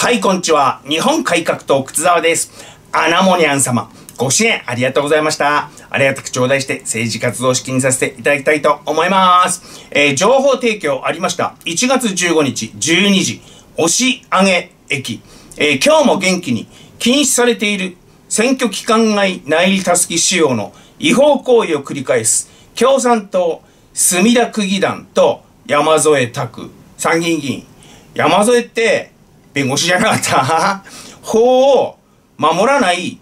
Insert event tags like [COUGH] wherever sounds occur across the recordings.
はい、こんにちは。日本改革党、靴沢です。アナモニャン様、ご支援ありがとうございました。ありがたく頂戴して政治活動資金させていただきたいと思います。えー、情報提供ありました。1月15日12時、押上駅。えー、今日も元気に禁止されている選挙期間外内里たすき使用の違法行為を繰り返す共産党墨田区議団と山添拓参議院議員。山添って弁護士じゃなかった [LAUGHS] 法を守らない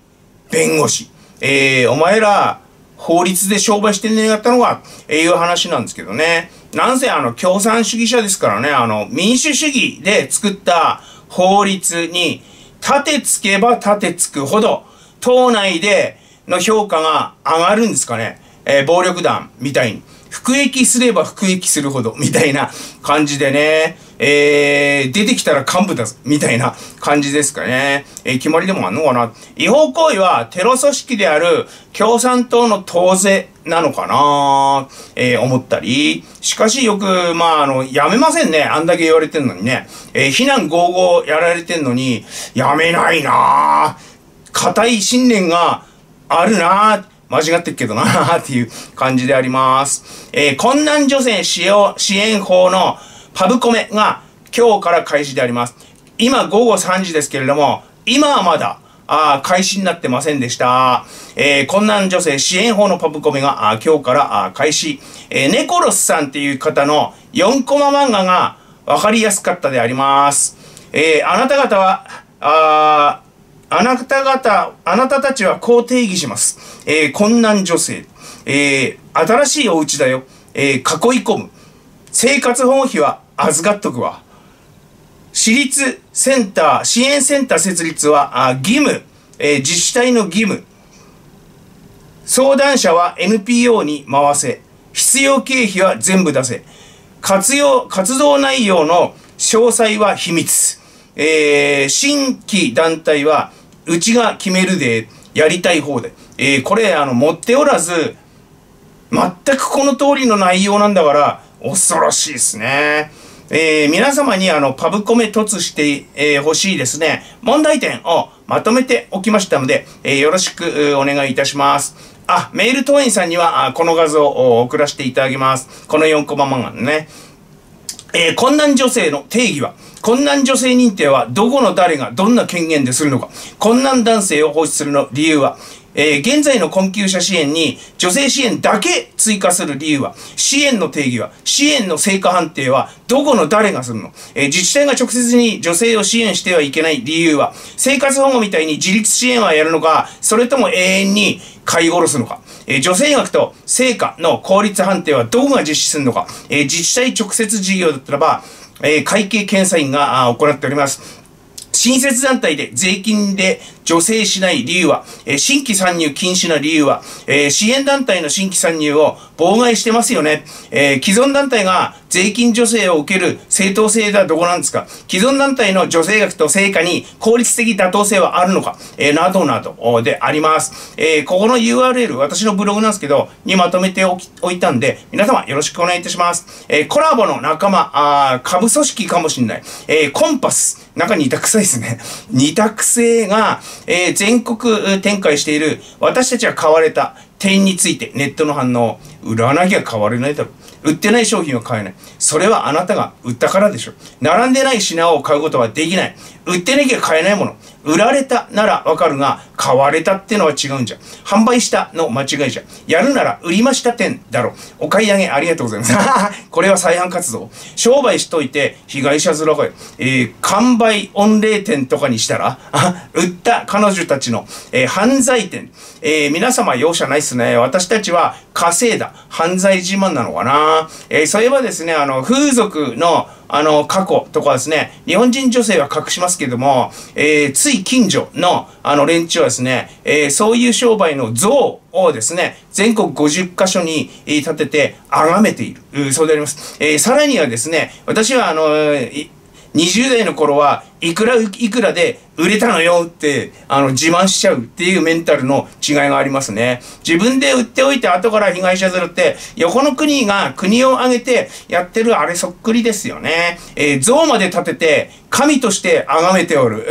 弁護士。えー、お前ら法律で商売してんねやったのが、えー、いう話なんですけどね。なんせあの共産主義者ですからね、あの民主主義で作った法律に立てつけば立てつくほど党内での評価が上がるんですかね。えー、暴力団みたいに。服役すれば服役するほど、みたいな感じでね、えー、出てきたら幹部だぞ、みたいな感じですかね。えー、決まりでもあんのかな。違法行為はテロ組織である共産党の党勢なのかなえー、思ったり。しかしよく、まあ、あの、やめませんね。あんだけ言われてんのにね。えー、非難合々やられてんのに、やめないな固い信念があるなぁ間違ってっけどなーっていう感じであります。えー、困難女性支援法のパブコメが今日から開始であります。今午後3時ですけれども、今はまだあ開始になってませんでした。えー、困難女性支援法のパブコメがあ今日からあ開始。えー、ネコロスさんっていう方の4コマ漫画がわかりやすかったであります。えー、あなた方は、ああなた方、あなたたちはこう定義します。えー、困難女性。えー、新しいお家だよ。えー、囲い込む。生活保護費は預かっとくわ。私立センター、支援センター設立はあ義務、えー、自治体の義務。相談者は NPO に回せ。必要経費は全部出せ。活用、活動内容の詳細は秘密。えー、新規団体はうちが決めるでやりたい方で。えー、これ、あの、持っておらず、全くこの通りの内容なんだから、恐ろしいですね。えー、皆様にあの、パブコメ突してえー、欲しいですね、問題点をまとめておきましたので、えー、よろしくお願いいたします。あ、メール党員さんには、あこの画像を送らせていただきます。この4コマ漫画のね。えー、困難女性の定義は、困難女性認定はどこの誰がどんな権限でするのか、困難男性を放出するの理由は、えー、現在の困窮者支援に女性支援だけ追加する理由は、支援の定義は、支援の成果判定は、どこの誰がするの、えー、自治体が直接に女性を支援してはいけない理由は、生活保護みたいに自立支援はやるのか、それとも永遠に飼い殺すのか、えー、女性学と成果の効率判定はどこが実施するのか、えー、自治体直接事業だったらば、会計検査院が行っております。新設団体で税金で助成しない理由は、え新規参入禁止な理由は、え支援団体の新規参入を妨害してますよね。え既存団体が税金助成を受ける正当性はどこなんですか？既存団体の助成額と成果に効率的妥当性はあるのか、えなどなどであります。えここの URL、私のブログなんですけど、にまとめておきおいたんで、皆様よろしくお願いいたします。えコラボの仲間、あ株組織かもしれない。えコンパス、中にいた臭いですね。二択制が、えー、全国展開している私たちが買われた点についてネットの反応。売らなきゃ買われないだろ。う売ってない商品は買えない。それはあなたが売ったからでしょ。並んでない品を買うことはできない。売ってなきゃ買えないもの売られたならわかるが、買われたってのは違うんじゃ。販売したの間違いじゃ。やるなら売りました点だろ。お買い上げありがとうございます。[LAUGHS] これは再販活動。商売しといて被害者面がい。えー、完売御礼店とかにしたら、[LAUGHS] 売った彼女たちの、えー、犯罪店。えー、皆様容赦ないっすね。私たちは稼いだ犯罪自慢なのかな。えー、そういえばですね、あの、風俗のあの、過去とかですね、日本人女性は隠しますけども、えー、つい近所の、あの、連中はですね、えー、そういう商売の像をですね、全国50カ所に立てて、崇めている。そうであります。えー、さらにはですね、私はあの、20代の頃はいくらいくらで売れたのよって、あの、自慢しちゃうっていうメンタルの違いがありますね。自分で売っておいて後から被害者するって、横の国が国を挙げてやってるあれそっくりですよね。えー、像まで立てて、神として崇めておる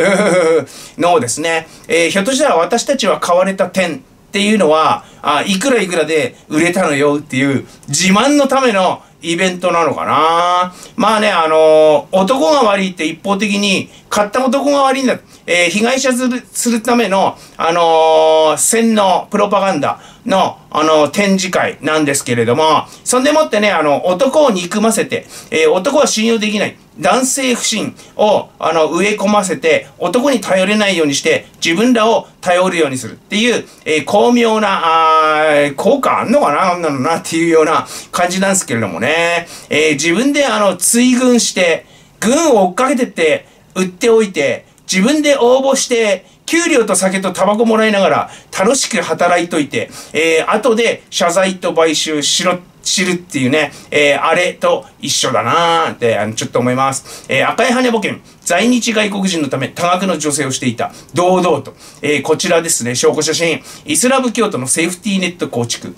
[LAUGHS] のですね。えー、ひょっとしたら私たちは買われた点っていうのは、あいくらいくらで売れたのよっていう自慢のためのイベントなのかなまあね、あのー、男が悪いって一方的に、買った男が悪いんだ。えー、被害者する、するための、あのー、洗脳、プロパガンダの、あの、展示会なんですけれども、そんでもってね、あの、男を憎ませて、えー、男は信用できない。男性不信を、あの、植え込ませて、男に頼れないようにして、自分らを頼るようにするっていう、えー、巧妙な、あ効果あんのかななんなのなっていうような感じなんですけれどもね。えー、自分で、あの、追軍して、軍を追っかけてって、売っておいて、自分で応募して、給料と酒とタバコもらいながら楽しく働いといて、えー、後で謝罪と買収しろ、知るっていうね、えー、あれと一緒だなーって、あの、ちょっと思います。えー、赤い羽保険、在日外国人のため多額の女性をしていた、堂々と。えー、こちらですね、証拠写真。イスラム教徒のセーフティーネット構築。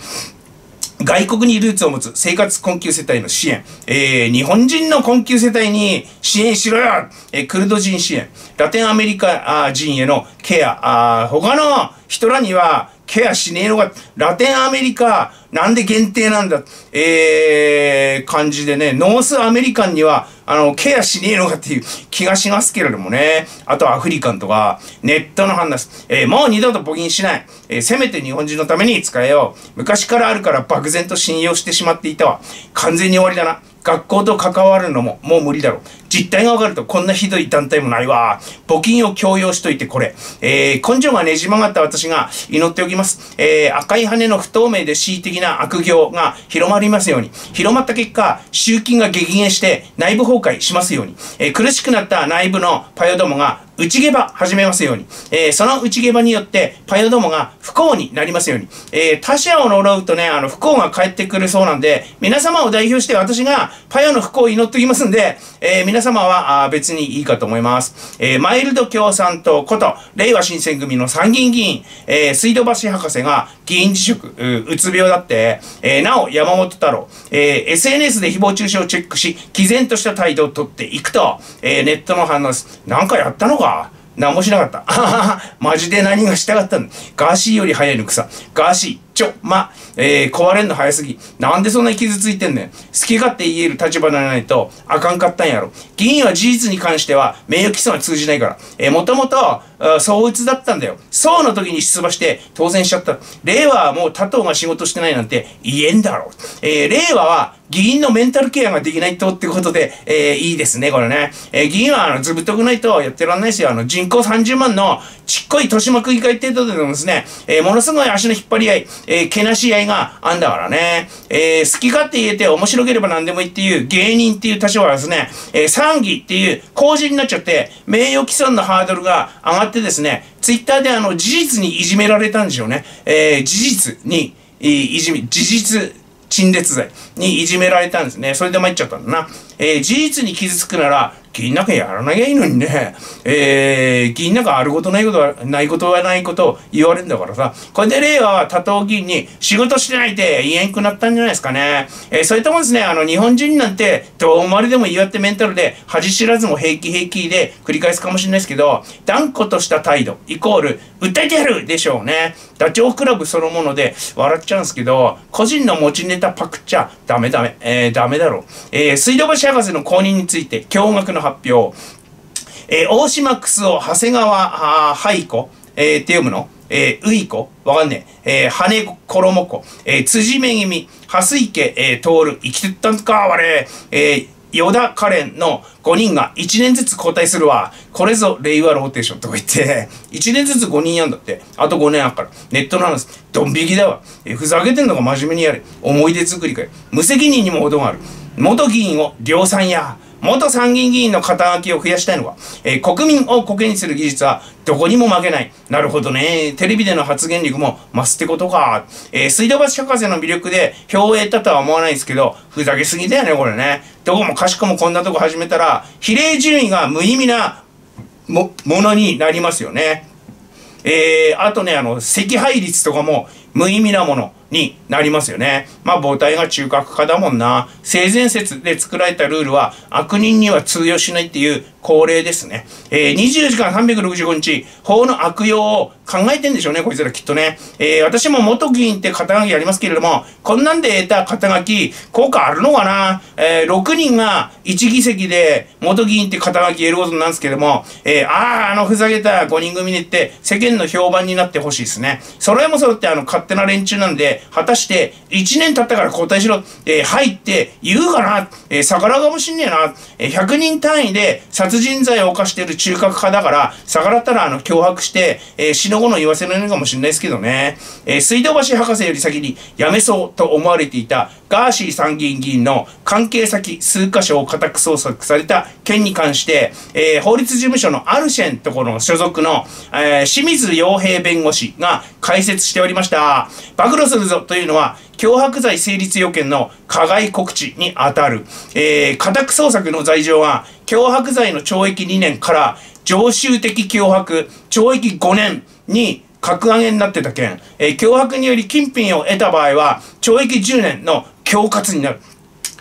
外国にルーツを持つ生活困窮世帯の支援。えー、日本人の困窮世帯に支援しろよえー、クルド人支援。ラテンアメリカ人へのケア。あ他の人らにはケアしねえのが、ラテンアメリカ、なんで限定なんだ、えー、感じでね、 North American には、あの、ケアしねえのかっていう気がしますけれどもね。あと African とか、ネットの判断です。えー、もう二度と募金しない。えー、せめて日本人のために使えよう。昔からあるから漠然と信用してしまっていたわ。完全に終わりだな。学校と関わるのももう無理だろう。実態がわかるとこんなひどい団体もないわ。募金を強要しといてこれ。えー、根性がねじ曲がった私が祈っておきます。えー、赤い羽の不透明で恣意的な悪行が広まりますように。広まった結果、集金が激減して内部崩壊しますように。えー、苦しくなった内部のパヨどもが内毛場始めますように。えー、その内毛場によって、パヨどもが不幸になりますように。えー、他者を呪うとね、あの、不幸が返ってくるそうなんで、皆様を代表して私がパヨの不幸を祈っておきますんで、えー、皆様はあ別にいいかと思います。えー、マイルド共産党こと、令和新選組の参議院議員、えー、水道橋博士が議員辞職、うつ病だって、えー、なお山本太郎、えー、SNS で誹謗中傷をチェックし、毅然とした態度をとっていくと、えー、ネットの反応です。なんかやったのか？何もしなかった。[LAUGHS] マジで何がしたかったの。ガーシーより早いの草。ガーシー、ちょ、ま、えー、壊れんの早すぎ。なんでそんなに傷ついてんねん。好き勝手言える立場でならないとあかんかったんやろ。議員は事実に関しては名誉毀損は通じないから。えー、もともと、相打つだったんだよ。そうの時に出馬して当選しちゃった。令和はもう他党が仕事してないなんて言えんだろう。えー、令和は議員のメンタルケアができないとってことで、えー、いいですね、これね。えー、議員はあのずぶとくないとやってらんないですよ。あの人口30万のちっこい豊島区議会程度でもですね、えー、ものすごい足の引っ張り合い、えー、けなし合いがあんだからね。えー、好き勝手言えて面白ければ何でもいいっていう芸人っていう立場はですね、えー、賛議っていう公人になっちゃって、名誉毀損のハードルが上がってですね、ツイッターであの事実にいじめられたんでしょうね。えー、事実に、いじめ、事実陳列罪にいじめられたんですね。それで参っちゃったんだな。えー、事実に傷つくなら、議員なんかやらなきゃいいのにね、えー、議員なんかあることないことは、ないことはないことを言われるんだからさ、これで令和は多党議員に仕事してないって言えんくなったんじゃないですかね。えー、それともですね、あの、日本人なんて、どう生まれでも言い合ってメンタルで、恥知らずも平気平気で繰り返すかもしれないですけど、断固とした態度、イコール、訴えてやるでしょうね。ダチョウ倶楽部そのもので笑っちゃうんですけど、個人の持ちネタパクっちゃダメダメ、えー、ダメだろう。えー、水道橋博士の公認について驚愕の発表。えー、大島クスオ、長谷川廃子、えー、って読むの？えー、ういこ、わかんねえ、えー、羽衣子、えー、辻めぎみ、蓮池、えー、通る、生きてったんか、あれ、えー、与田カレンの5人が1年ずつ交代するわ。これぞ令和ローテーションとか言って、1年ずつ5人やんだって。あと5年あっから。ネットの話、ドン引きだわ。えふざけてんのが真面目にやれ。思い出作りかよ。無責任にも程がある。元議員を量産や。元参議院議員の肩書きを増やしたいのか、えー、国民を国にする技術はどこにも負けない。なるほどね。テレビでの発言力も増すってことか。えー、水道橋博士の魅力で票を得たとは思わないですけど、ふざけすぎだよね、これね。どこもかしこもこんなとこ始めたら、比例順位が無意味なも、ものになりますよね。えー、あとね、あの、赤配率とかも無意味なもの。になりますよね。まあ母体が中核化だもんな。性善説で作られたルールは悪人には通用しないっていう恒例ですね。えー、24時間365日、法の悪用を考えてんでしょうね、こいつらきっとね。えー、私も元議員って肩書きありますけれども、こんなんで得た肩書き、効果あるのかな？えー、6人が1議席で元議員って肩書き得ることなんですけれども、えー、ああ、あのふざけた5人組にって世間の評判になってほしいですね。それもそろってあの勝手な連中なんで、果たして1年経ったから交代しろ、えー、入って言うかな、えー、逆らうかもしんねえな、えー、100人単位で殺人罪を犯してる中核派だから、逆らったらあの脅迫して、えー、死の後の言わせないのかもしれないですけどね、えー、水道橋博士より先に辞めそうと思われていたガーシー参議院議員の関係先数箇所を家宅捜索された件に関して、えー、法律事務所のアルシェンところの所属の、えー、清水洋平弁護士が解説しておりました。暴露するぞというのは、脅迫罪成立要件の加害告知に当たる。えー、家宅捜索の罪状は、脅迫罪の懲役2年から常習的脅迫、懲役5年に格上げになってた件、えー、脅迫により金品を得た場合は、懲役10年の恐喝になる。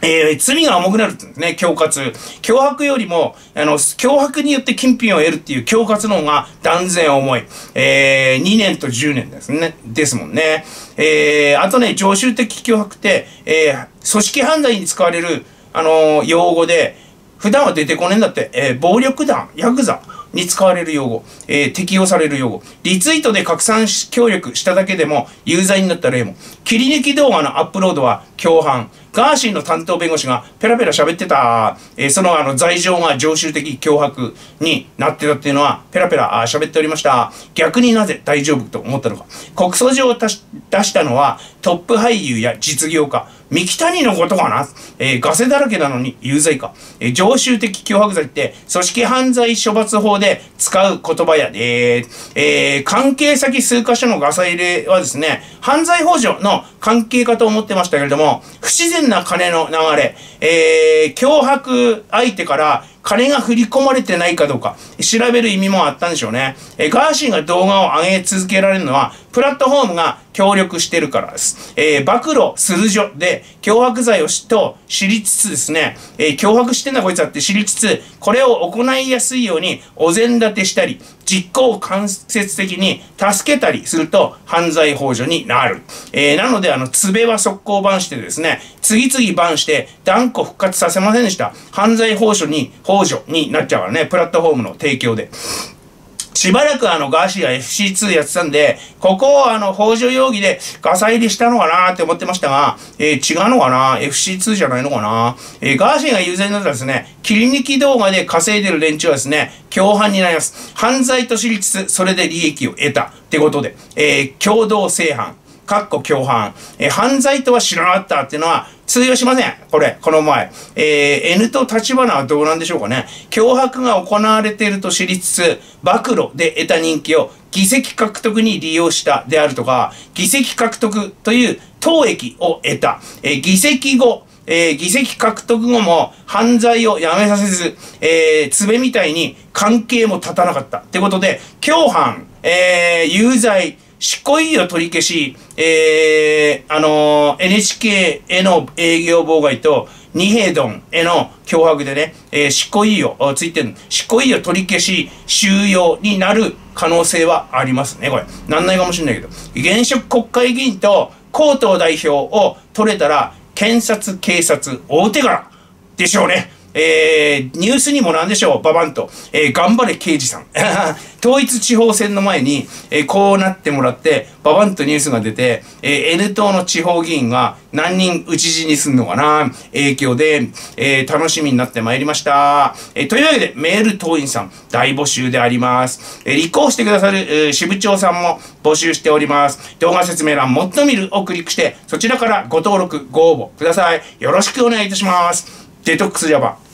えー、罪が重くなるんですね、恐喝。脅迫よりも、あの、脅迫によって金品を得るっていう恐喝の方が断然重い。えー、2年と10年ですね、ですもんね。えー、あとね、常習的脅迫って、えー、組織犯罪に使われる、あのー、用語で、普段は出てこねえんだって、えー、暴力団、ヤクザ。に使われる用語、えー、適用される用語、リツイートで拡散協力しただけでも有罪になった例も、切り抜き動画のアップロードは共犯、ガーシーの担当弁護士がペラペラ喋ってた、えー、そのあの罪状が常習的脅迫になってたっていうのはペラペラ喋っておりました。逆になぜ大丈夫と思ったのか。告訴状を出したのはトップ俳優や実業家、三木谷のことかな？えー、ガセだらけなのに有罪か。えー、常習的脅迫罪って組織犯罪処罰法で使う言葉やで、えー、関係先数箇所のガサ入れはですね、犯罪法上の関係かと思ってましたけれども、不自然な金の流れ、えー、脅迫相手から金が振り込まれてないかどうか、調べる意味もあったんでしょうね。えガーシーが動画を上げ続けられるのは、プラットフォームが協力してるからです。えー、暴露するじょで、脅迫罪を知と知りつつですね、えー、脅迫してんだこいつだって知りつつ、これを行いやすいようにお膳立てしたり、実行間接的に助けたりすると犯罪幇助になる。えー、なので、あの、つべは速攻バンしてですね、次々バンして断固復活させませんでした。犯罪幇助に、幇助になっちゃうからね、プラットフォームの提供で。しばらくあのガーシーが FC2 やってたんで、ここをあの、法上容疑でガサ入りしたのかなって思ってましたが、えー、違うのかな ?FC2 じゃないのかな？えー、ガーシーが有罪になったらですね、切り抜き動画で稼いでる連中はですね、共犯になります。犯罪と知りつつ、それで利益を得たってことで、えー、共同正犯。かっこ共犯。えー、犯罪とは知らなかったっていうのは通用しません。これ、この前。えー、N と立花はどうなんでしょうかね。脅迫が行われていると知りつつ、暴露で得た人気を議席獲得に利用したであるとか、議席獲得という当益を得た。えー、議席後、えー、議席獲得後も犯罪をやめさせず、えー、爪みたいに関係も立たなかった。ってことで、共犯、えー、有罪、執行猶予取り消し、えー、あのー、NHK への営業妨害と、二平ドンへの脅迫でね、えー、執行猶予ついてる、執行猶予取り消し、収容になる可能性はありますね、これ。なんないかもしれないけど。現職国会議員と江東代表を取れたら、検察、警察、大手柄でしょうね。えー、ニュースにもなんでしょう、ババンと、えー、頑張れ刑事さん。[LAUGHS] 統一地方選の前に、えー、こうなってもらって、ババンとニュースが出て、えー、N 党の地方議員が何人討ち死にすんのかな影響で、えー、楽しみになってまいりました。えー、というわけで、メール党員さん、大募集であります。えー、立候補してくださる、えー、支部長さんも募集しております。動画説明欄、もっと見るをクリックして、そちらからご登録、ご応募ください。よろしくお願いいたします。デトックスジャパン。